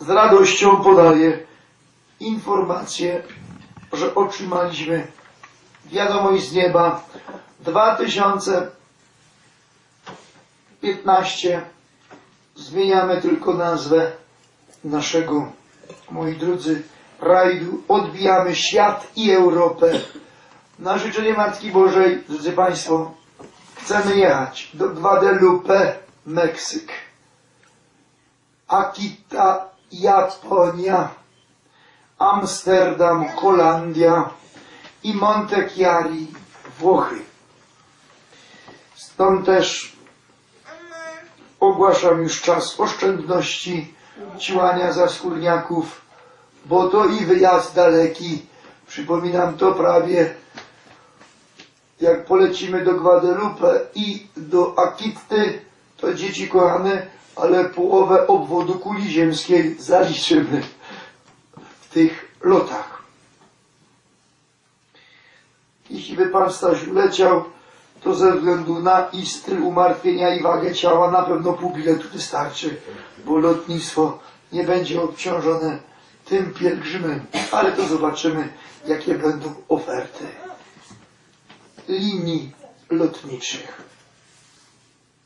z radością podaję informację, że otrzymaliśmy wiadomość z nieba 2015 zmieniamy tylko nazwę naszego, moi drodzy, rajdu. Odbijamy świat i Europę. Na życzenie Matki Bożej, drodzy Państwo, chcemy jechać do Guadalupe, Meksyk. Akita, Japonia. Amsterdam, Holandia i Montechiari, Włochy. Stąd też ogłaszam już czas oszczędności ciłania za skórniaków, bo to i wyjazd daleki. Przypominam to prawie jak polecimy do Guadalupe i do Akitty, to dzieci kochane, ale połowę obwodu kuli ziemskiej zaliczymy w tych lotach. Jeśli by Pan Stasiu leciał, to ze względu na i styl umartwienia i wagę ciała na pewno pół biletu wystarczy, bo lotnictwo nie będzie obciążone tym pielgrzymem, ale to zobaczymy, jakie będą oferty linii lotniczych.